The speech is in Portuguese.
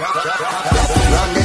Run.